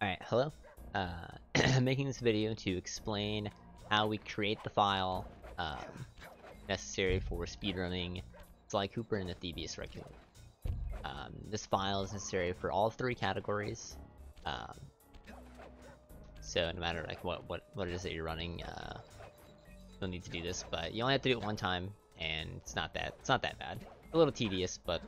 Alright, hello. Uh, I'm making this video to explain how we create the file um, necessary for speedrunning Sly Cooper and the Thievius Raccoonus. Um, this file is necessary for all three categories. Um, so no matter like what what what it is that you're running, uh, you'll need to do this. But you only have to do it one time, and it's not that it's not that bad. A little tedious, but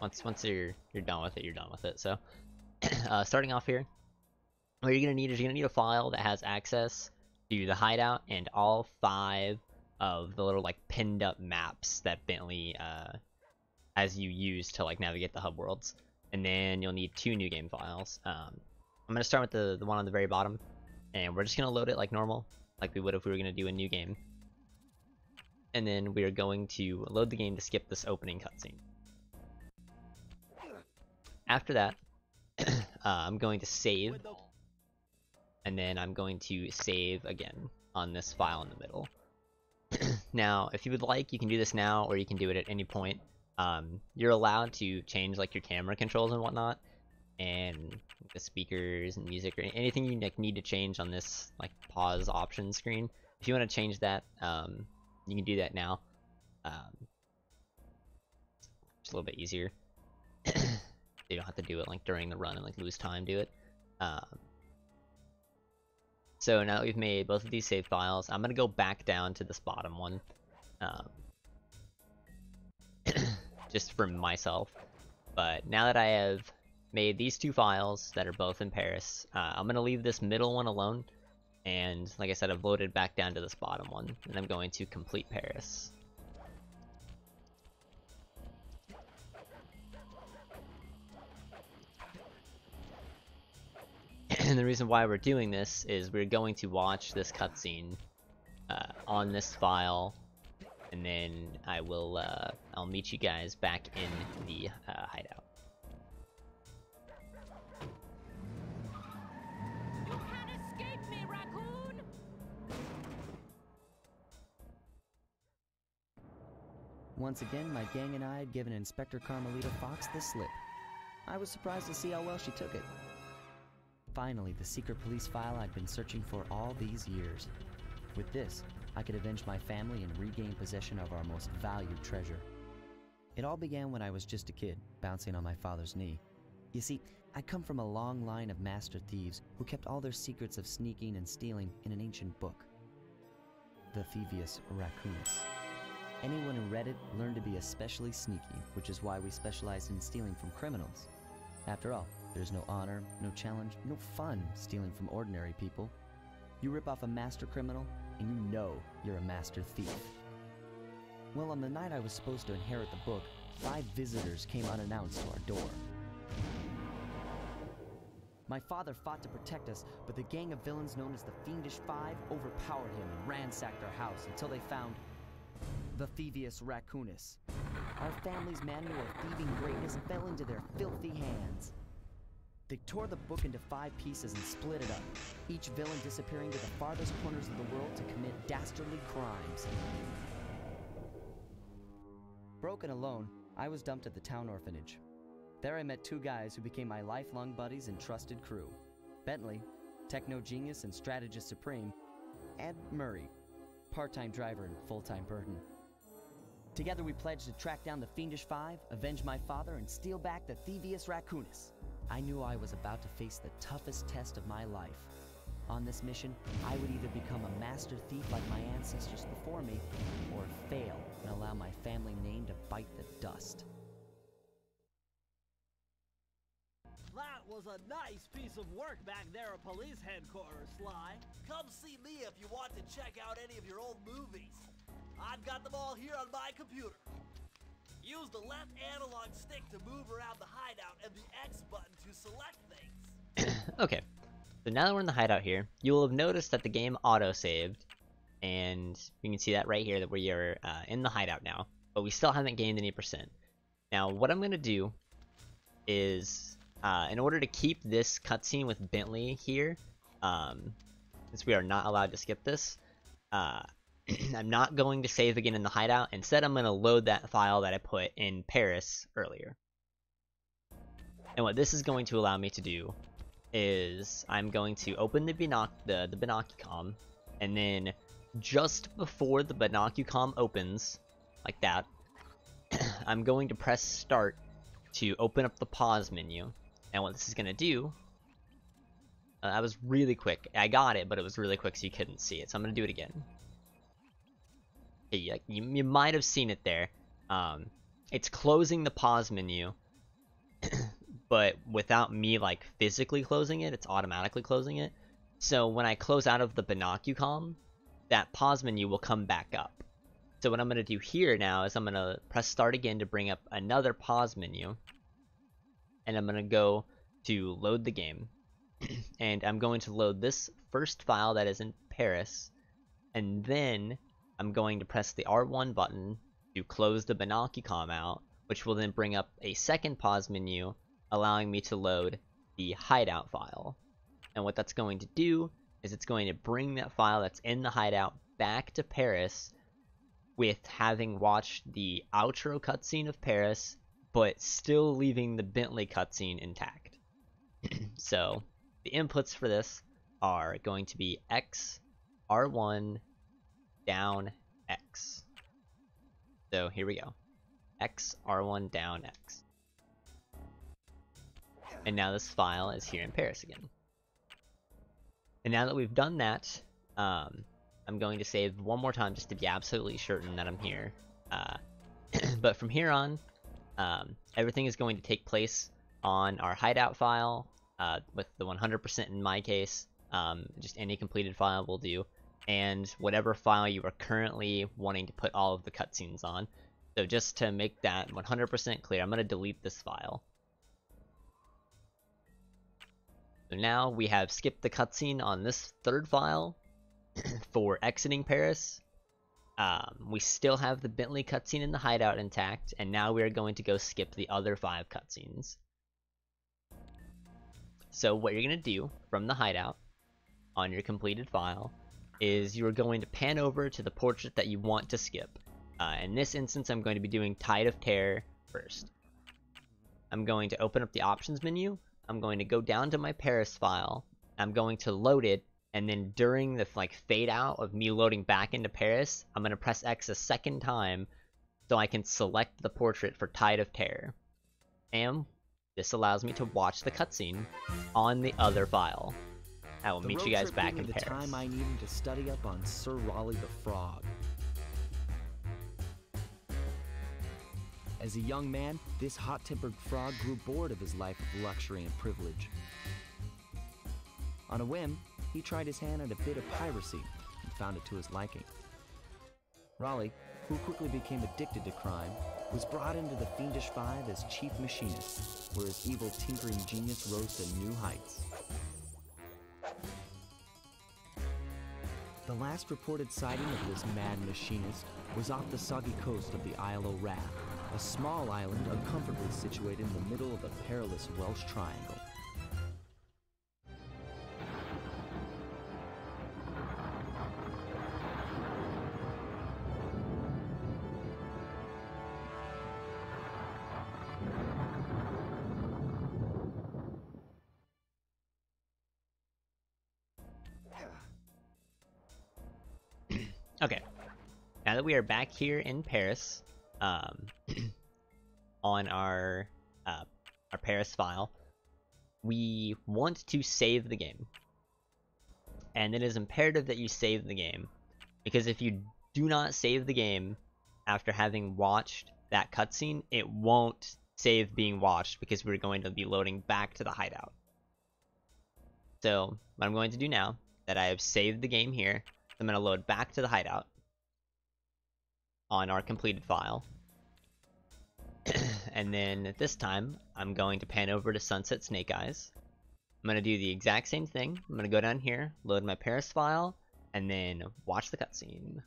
once once you're you're done with it, you're done with it. So uh, starting off here, what you're gonna need is you're gonna need a file that has access to the hideout and all five of the little like pinned up maps that Bentley uh, has you use to like navigate the hub worlds. And then you'll need two new game files. Um, I'm gonna start with the the one on the very bottom, and we're just gonna load it like normal, like we would if we were gonna do a new game. And then we are going to load the game to skip this opening cutscene. After that, uh, I'm going to save, and then I'm going to save again on this file in the middle. now, if you would like, you can do this now, or you can do it at any point. Um, you're allowed to change like your camera controls and whatnot, and the speakers and music or anything you like, need to change on this like pause option screen. If you want to change that, um, you can do that now. Um, it's a little bit easier. You don't have to do it like during the run and like lose time do it. Um, so now that we've made both of these save files, I'm gonna go back down to this bottom one. Um, just for myself. But now that I have made these two files that are both in Paris, uh, I'm gonna leave this middle one alone. And like I said, I've loaded back down to this bottom one, and I'm going to complete Paris. And the reason why we're doing this is we're going to watch this cutscene uh, on this file and then I will uh, I'll meet you guys back in the uh, hideout. Once again, my gang and I had given Inspector Carmelita Fox the slip. I was surprised to see how well she took it. Finally, the secret police file I'd been searching for all these years. With this, I could avenge my family and regain possession of our most valued treasure. It all began when I was just a kid, bouncing on my father's knee. You see, I come from a long line of master thieves who kept all their secrets of sneaking and stealing in an ancient book. The Thievius Raccoonus. Anyone who read it learned to be especially sneaky, which is why we specialize in stealing from criminals. After all, there's no honor, no challenge, no fun stealing from ordinary people. You rip off a master criminal, and you know you're a master thief. Well, on the night I was supposed to inherit the book, five visitors came unannounced to our door. My father fought to protect us, but the gang of villains known as the Fiendish Five overpowered him and ransacked our house until they found the Thievius Raccoonus. Our family's manual of thieving greatness fell into their filthy hands. They tore the book into five pieces and split it up, each villain disappearing to the farthest corners of the world to commit dastardly crimes. Broken alone, I was dumped at the town orphanage. There I met two guys who became my lifelong buddies and trusted crew. Bentley, techno genius and strategist supreme, and Murray, part-time driver and full-time burden. Together we pledged to track down the Fiendish Five, avenge my father, and steal back the Thievius Raccoonus. I knew I was about to face the toughest test of my life. On this mission, I would either become a master thief like my ancestors before me, or fail and allow my family name to bite the dust. That was a nice piece of work back there at police headquarters, Sly. Come see me if you want to check out any of your old movies. I've got them all here on my computer. Use the left analog stick to move around the hideout and the X button to select things. okay, so now that we're in the hideout here, you will have noticed that the game auto-saved, and you can see that right here that we are uh, in the hideout now, but we still haven't gained any percent. Now, what I'm going to do is, uh, in order to keep this cutscene with Bentley here, um, since we are not allowed to skip this, uh, I'm not going to save again in the hideout. Instead, I'm going to load that file that I put in Paris earlier. And what this is going to allow me to do is I'm going to open the binoc the, the binocucom, and then just before the binocucom opens, like that, I'm going to press start to open up the pause menu. And what this is gonna do, uh, I was really quick. I got it, but it was really quick so you couldn't see it. So I'm gonna do it again. You, you, you might have seen it there. Um, it's closing the pause menu, but without me like physically closing it, it's automatically closing it. So when I close out of the binocucom, that pause menu will come back up. So what I'm going to do here now is I'm going to press start again to bring up another pause menu. And I'm going to go to load the game. and I'm going to load this first file that is in Paris. And then I'm going to press the R1 button to close the Binocucom out, which will then bring up a second pause menu, allowing me to load the hideout file. And what that's going to do is it's going to bring that file that's in the hideout back to Paris with having watched the outro cutscene of Paris, but still leaving the Bentley cutscene intact. so the inputs for this are going to be X, R1, down, X. So here we go. X, R1, down, X. And now this file is here in Paris again. And now that we've done that, um, I'm going to save one more time just to be absolutely certain that I'm here. Uh, but from here on, um, everything is going to take place on our hideout file uh, with the 100% in my case. Um, just any completed file will do. And whatever file you are currently wanting to put all of the cutscenes on. So just to make that 100% clear, I'm going to delete this file. So now we have skipped the cutscene on this third file for exiting Paris. Um, we still have the Bentley cutscene in the hideout intact, and now we are going to go skip the other five cutscenes. So what you're going to do from the hideout on your completed file is you are going to pan over to the portrait that you want to skip. Uh, in this instance, I'm going to be doing Tide of Terror first. I'm going to open up the options menu I'm going to go down to my Paris file. I'm going to load it, and then during the like fade out of me loading back into Paris, I'm going to press X a second time so I can select the portrait for Tide of Terror. And this allows me to watch the cutscene on the other file. I will The meet you guys back in the Paris. time I needed to study up on Sir Raleigh the Frog. As a young man, this hot-tempered frog grew bored of his life of luxury and privilege. On a whim, he tried his hand at a bit of piracy and found it to his liking. Raleigh, who quickly became addicted to crime, was brought into the Fiendish Five as chief machinist, where his evil tinkering genius rose to new heights. Last reported sighting of this mad machinist was off the soggy coast of the Isle of Wrath, a small island uncomfortably situated in the middle of the perilous Welsh Triangle. Okay. Now that we are back here in Paris, um, on our uh, our Paris file, we want to save the game, and it is imperative that you save the game, because if you do not save the game after having watched that cutscene, it won't save being watched because we're going to be loading back to the hideout. So what I'm going to do now that I have saved the game here I'm going to load back to the hideout on our completed file. and then this time, I'm going to pan over to Sunset Snake Eyes. I'm going to do the exact same thing. I'm going to go down here, load my Paris file, and then watch the cutscene.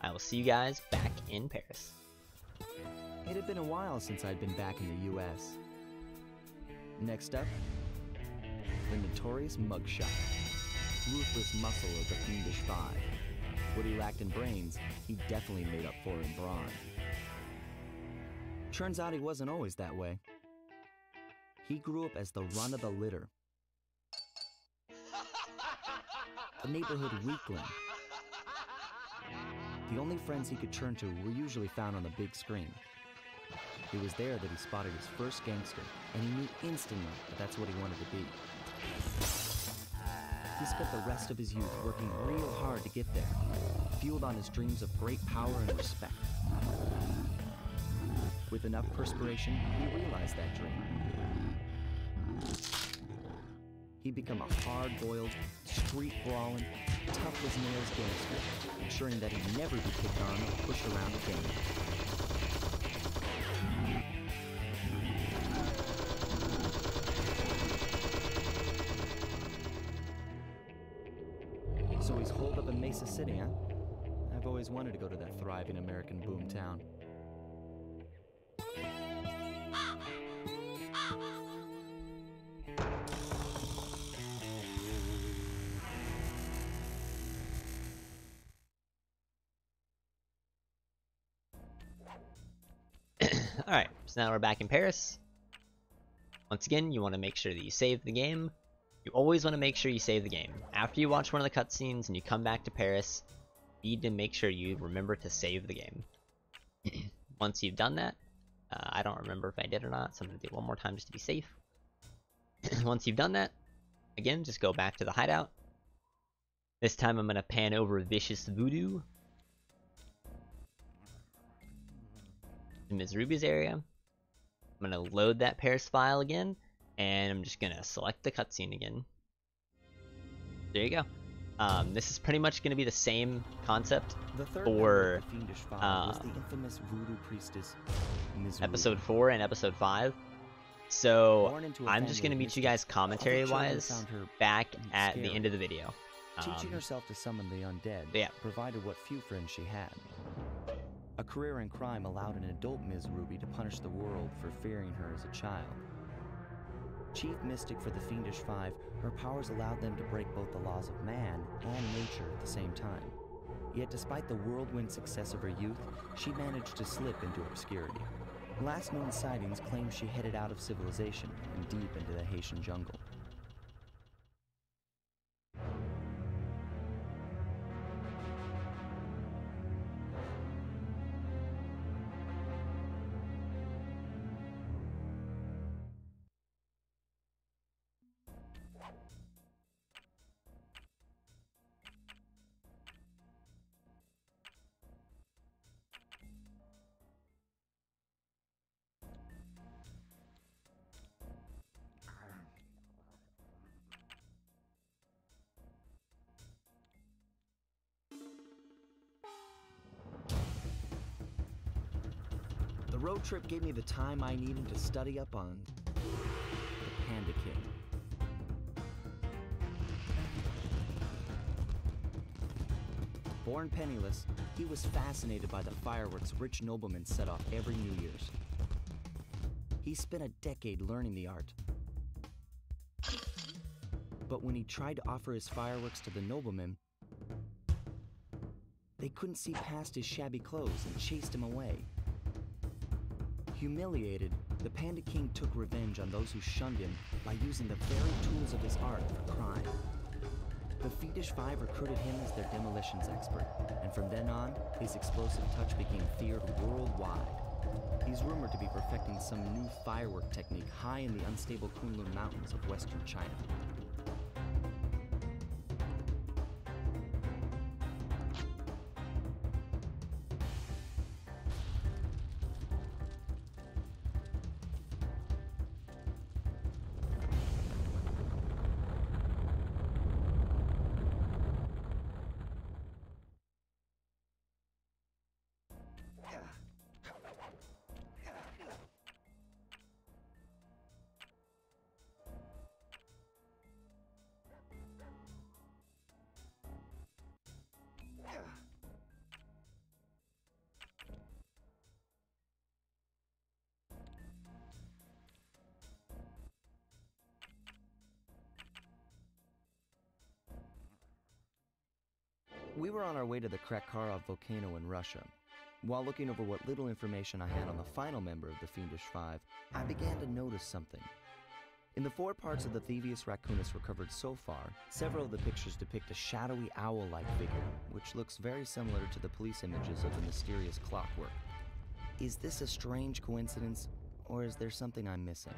I will see you guys back in Paris. It had been a while since I'd been back in the US. Next up, the notorious Muggshot. Ruthless muscle of the Fiendish Five. What he lacked in brains, he definitely made up for in brawn. Turns out he wasn't always that way. He grew up as the run of the litter, a neighborhood weakling. The only friends he could turn to were usually found on the big screen. It was there that he spotted his first gangster, and he knew instantly that that's what he wanted to be. He spent the rest of his youth working real hard to get there, fueled on his dreams of great power and respect. With enough perspiration, he realized that dream. He'd become a hard-boiled, street-brawling, tough-as-nails gangster, ensuring that he'd never be kicked on or pushed around again. City, huh? I've always wanted to go to that thriving American boom town. Alright, so now we're back in Paris. Once again, you want to make sure that you save the game. You always want to make sure you save the game. After you watch one of the cutscenes and you come back to Paris, you need to make sure you remember to save the game. Once you've done that, uh, I don't remember if I did or not, so I'm going to do it one more time just to be safe. Once you've done that, again, just go back to the hideout. This time I'm going to pan over Vicious Voodoo. Ms. Ruby's area. I'm gonna load that Paris file again, and I'm just gonna select the cutscene again. There you go. Um, this is pretty much gonna be the same concept The third For, the Fiendish Five was uh, the infamous voodoo priestess, episode 4 and episode 5. So Born into a I'm just gonna meet you guys commentary her children wise found her back at the end of the video. Teaching Um, herself to summon the undead yeah. provided what few friends she had. A career in crime allowed an adult Ms. Ruby to punish the world for fearing her as a child. Chief mystic for the Fiendish Five, her powers allowed them to break both the laws of man and nature at the same time. Yet, despite the whirlwind success of her youth, she managed to slip into obscurity. Last known sightings claim she headed out of civilization and deep into the Haitian jungle. Road trip gave me the time I needed to study up on the Panda King. Born penniless, he was fascinated by the fireworks rich noblemen set off every New Year's. He spent a decade learning the art. But when he tried to offer his fireworks to the noblemen, they couldn't see past his shabby clothes and chased him away. Humiliated, the Panda King took revenge on those who shunned him by using the very tools of his art for crime. The Fiendish Five recruited him as their demolitions expert, and from then on, his explosive touch became feared worldwide. He's rumored to be perfecting some new firework technique high in the unstable Kunlun Mountains of western China. We were on our way to the Krakkarov volcano in Russia. While looking over what little information I had on the final member of the Fiendish Five, I began to notice something. In the four parts of the Thievius Raccoonus recovered so far, several of the pictures depict a shadowy owl like figure, which looks very similar to the police images of the mysterious Clockwerk. Is this a strange coincidence, or is there something I'm missing?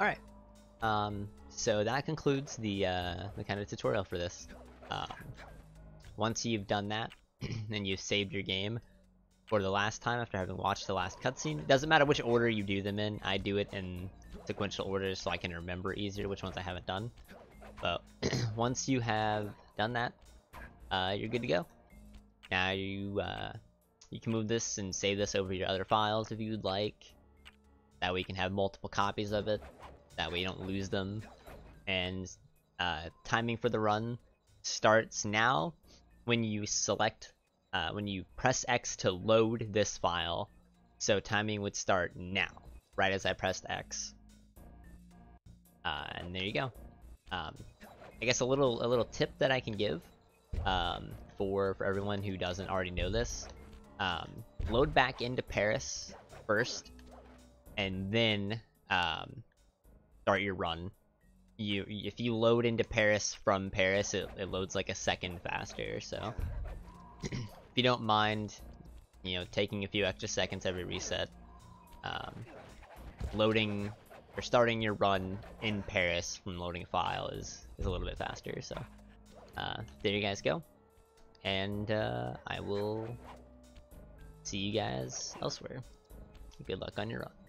Alright. Um, so that concludes the, uh, the kind of tutorial for this. Um, once you've done that, and you've saved your game for the last time after having watched the last cutscene, it doesn't matter which order you do them in, I do it in sequential order so I can remember easier which ones I haven't done. But once you have done that, uh, you're good to go. Now you, uh, you can move this and save this over your other files if you'd like. That way you can have multiple copies of it. That way you don't lose them. And uh, timing for the run starts now when you select, uh, when you press X to load this file. So timing would start now, right as I pressed X. Uh, and there you go. Um, I guess a little a little tip that I can give um, for for everyone who doesn't already know this: um, load back into Paris first, and then um, start your run. You if you load into Paris from Paris, it, it loads like a second faster. So if you don't mind, you know, taking a few extra seconds every reset, um, loading or starting your run in Paris from loading a file is is a little bit faster. So uh, there you guys go, and uh, I will see you guys elsewhere. Good luck on your runs.